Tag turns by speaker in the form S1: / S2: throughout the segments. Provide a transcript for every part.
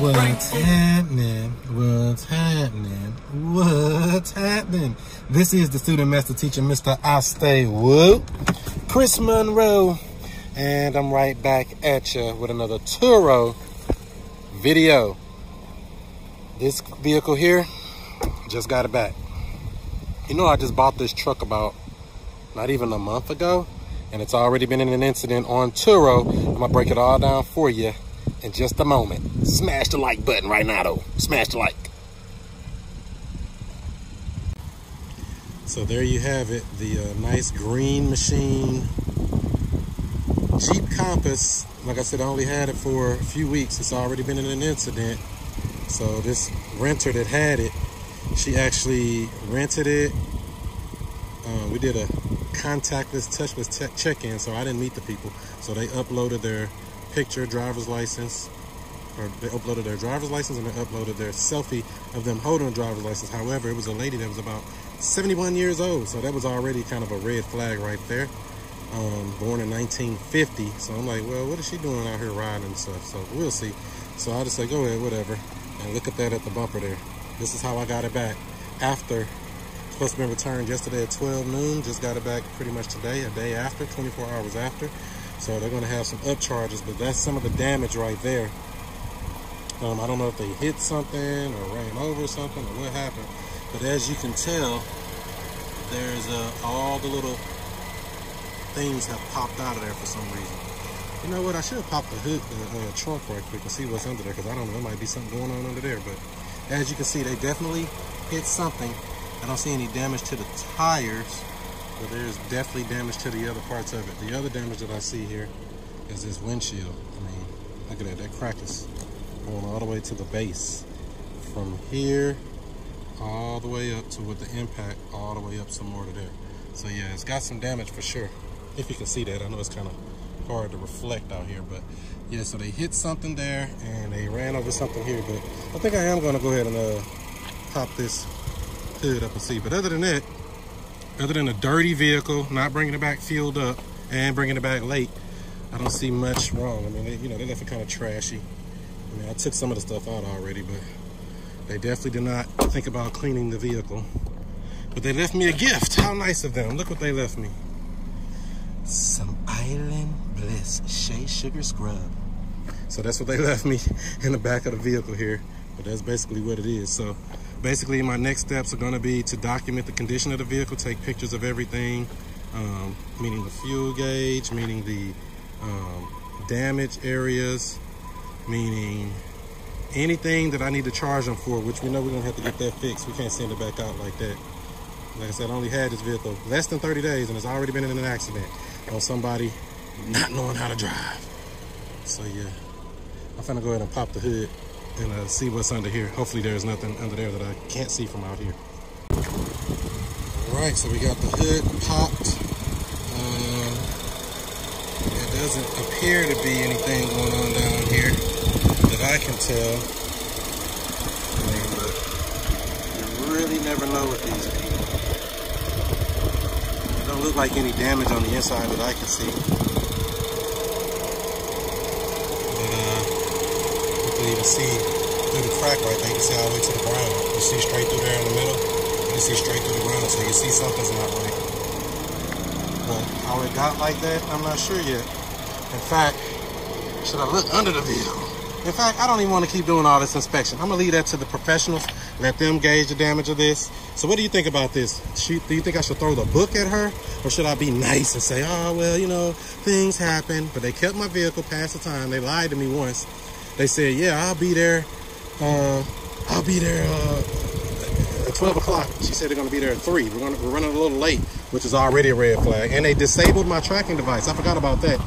S1: What's happening? What's happening? What's happening? This is the student master teacher, Mr. I Stay Whoop, Chris Monroe, and I'm right back at you with another Turo video. This vehicle here, just got it back. You know, I just bought this truck about not even a month ago, and it's already been in an incident on Turo. I'm gonna break it all down for you in just a moment. Smash the like button right now, though. Smash the like. So there you have it, the uh, nice green machine Jeep Compass. Like I said, I only had it for a few weeks. It's already been in an incident. So this renter that had it, she actually rented it. Uh, we did a contactless, touchless check-in, so I didn't meet the people. So they uploaded their picture, driver's license, or they uploaded their driver's license and they uploaded their selfie of them holding a driver's license. However, it was a lady that was about 71 years old, so that was already kind of a red flag right there. Um, born in 1950, so I'm like, well, what is she doing out here riding and stuff? So we'll see. So I just say, go ahead, whatever. And look at that at the bumper there. This is how I got it back after supposed to be returned yesterday at 12 noon. Just got it back pretty much today, a day after, 24 hours after. So they're going to have some upcharges, but that's some of the damage right there. Um, I don't know if they hit something or ran over something or what happened, but as you can tell, there's uh, all the little things have popped out of there for some reason. You know what? I should have popped the hood, the uh, trunk right quick and see what's under there because I don't know. There might be something going on under there. But as you can see, they definitely hit something. I don't see any damage to the tires but there's definitely damage to the other parts of it. The other damage that I see here is this windshield. I mean, look at that, that crack is going all the way to the base. From here, all the way up to with the impact, all the way up some more to there. So yeah, it's got some damage for sure. If you can see that, I know it's kind of hard to reflect out here, but yeah, so they hit something there and they ran over something here, but I think I am gonna go ahead and uh, pop this hood up and see. But other than that, other than a dirty vehicle, not bringing it back fueled up and bringing it back late, I don't see much wrong. I mean, they, you know, they left it kind of trashy. I mean, I took some of the stuff out already, but they definitely did not think about cleaning the vehicle. But they left me a gift. How nice of them. Look what they left me. Some Island Bliss Shea Sugar Scrub. So that's what they left me in the back of the vehicle here. But that's basically what it is. So basically my next steps are going to be to document the condition of the vehicle take pictures of everything um, meaning the fuel gauge meaning the um, damage areas meaning anything that I need to charge them for which we know we're gonna have to get that fixed. We can't send it back out like that. Like I said I only had this vehicle less than 30 days and it's already been in an accident on somebody not knowing how to drive. So yeah. I'm gonna go ahead and pop the hood and uh, see what's under here. Hopefully there's nothing under there that I can't see from out here. All right, so we got the hood popped. Uh, it doesn't appear to be anything going on down here that I can tell. I mean, you really never know with these people. It don't look like any damage on the inside that I can see. Can see through the crack right there. You can see all the way to the ground. You see straight through there in the middle. You can see straight through the ground. So you see something's not right. But how it got like that, I'm not sure yet. In fact, should I look under the vehicle? In fact, I don't even want to keep doing all this inspection. I'm to leave that to the professionals. Let them gauge the damage of this. So what do you think about this? do you think I should throw the book at her? Or should I be nice and say, oh, well, you know, things happen. But they kept my vehicle past the time. They lied to me once. They said, yeah, I'll be there. Uh, I'll be there uh, at 12 o'clock. She said they're going to be there at 3. We're, gonna, we're running a little late, which is already a red flag. And they disabled my tracking device. I forgot about that.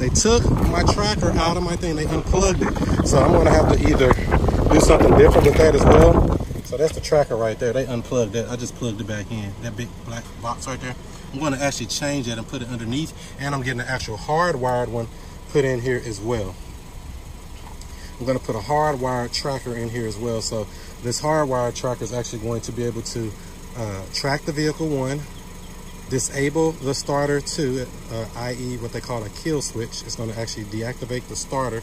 S1: They took my tracker out of my thing. They unplugged it. So I'm going to have to either do something different with that as well. So that's the tracker right there. They unplugged that. I just plugged it back in. That big black box right there. I'm going to actually change that and put it underneath. And I'm getting an actual hardwired one put in here as well. I'm going to put a hardwired tracker in here as well. So this hardwired tracker is actually going to be able to uh, track the vehicle one, disable the starter two, uh, i.e. what they call a kill switch. It's going to actually deactivate the starter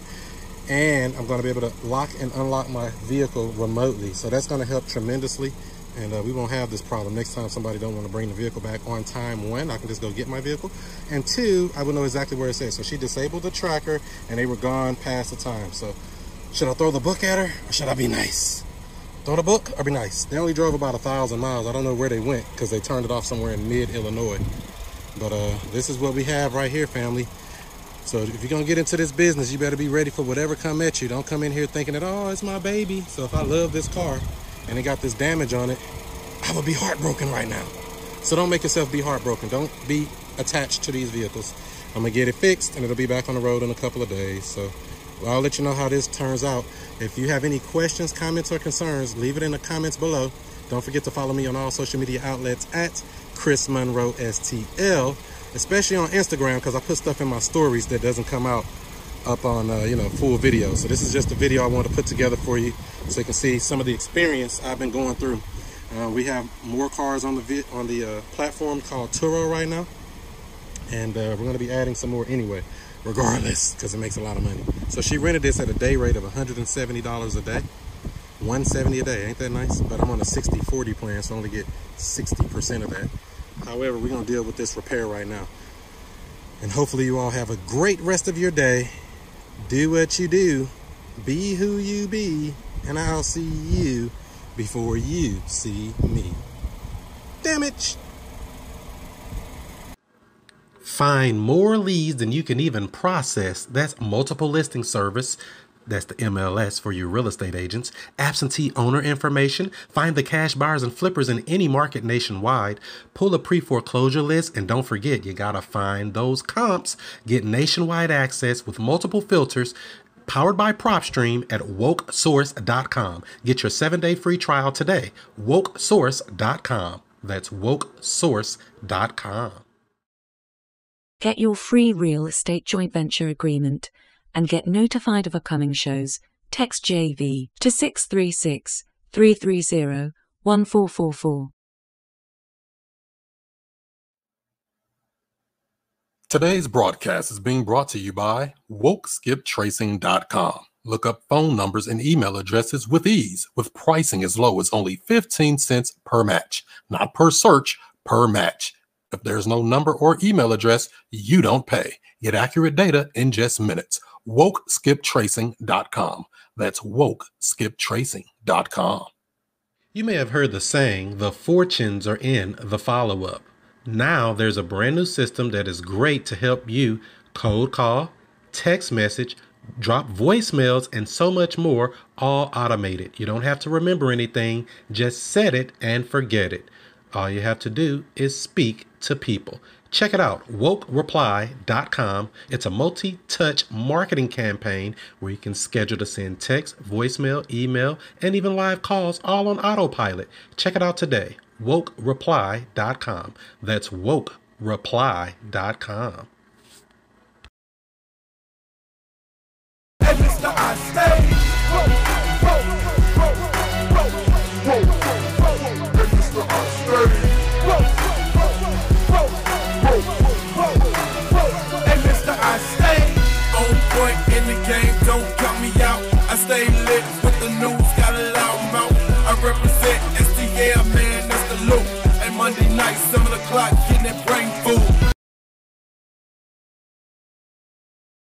S1: and I'm going to be able to lock and unlock my vehicle remotely. So that's going to help tremendously and uh, we won't have this problem next time somebody don't want to bring the vehicle back on time one i can just go get my vehicle and two i will know exactly where it's so she disabled the tracker and they were gone past the time so should i throw the book at her or should i be nice throw the book or be nice they only drove about a thousand miles i don't know where they went because they turned it off somewhere in mid illinois but uh this is what we have right here family so if you're gonna get into this business you better be ready for whatever come at you don't come in here thinking that oh it's my baby so if i love this car and it got this damage on it, I would be heartbroken right now. So don't make yourself be heartbroken. Don't be attached to these vehicles. I'm gonna get it fixed and it'll be back on the road in a couple of days. So I'll let you know how this turns out. If you have any questions, comments, or concerns, leave it in the comments below. Don't forget to follow me on all social media outlets at Chris Monroe STL, especially on Instagram because I put stuff in my stories that doesn't come out up on, uh, you know, full video. So this is just a video I want to put together for you so you can see some of the experience I've been going through. Uh, we have more cars on the on the uh, platform called Turo right now. And uh, we're going to be adding some more anyway, regardless, because it makes a lot of money. So she rented this at a day rate of $170 a day. 170 a day, ain't that nice? But I'm on a 60-40 plan, so I only get 60% of that. However, we're to deal with this repair right now. And hopefully you all have a great rest of your day do what you do, be who you be, and I'll see you before you see me. Damage. Find more leads than you can even process. That's multiple listing service that's the MLS for your real estate agents. Absentee owner information. Find the cash buyers and flippers in any market nationwide. Pull a pre foreclosure list. And don't forget, you got to find those comps. Get nationwide access with multiple filters powered by PropStream at wokesource.com. Get your seven day free trial today. Wokesource.com. That's wokesource.com.
S2: Get your free real estate joint venture agreement and get notified of upcoming shows, text JV to 636 330 1444.
S1: Today's broadcast is being brought to you by WokeSkipTracing.com. Look up phone numbers and email addresses with ease, with pricing as low as only 15 cents per match, not per search, per match. If there's no number or email address, you don't pay. Get accurate data in just minutes wokeskiptracing.com. That's wokeskiptracing.com. You may have heard the saying, the fortunes are in the follow up. Now there's a brand new system that is great to help you code call, text message, drop voicemails, and so much more, all automated. You don't have to remember anything, just set it and forget it. All you have to do is speak to people. Check it out, wokereply.com. It's a multi touch marketing campaign where you can schedule to send text, voicemail, email, and even live calls all on autopilot. Check it out today, wokereply.com. That's wokereply.com.
S3: Monday night, 7 o'clock,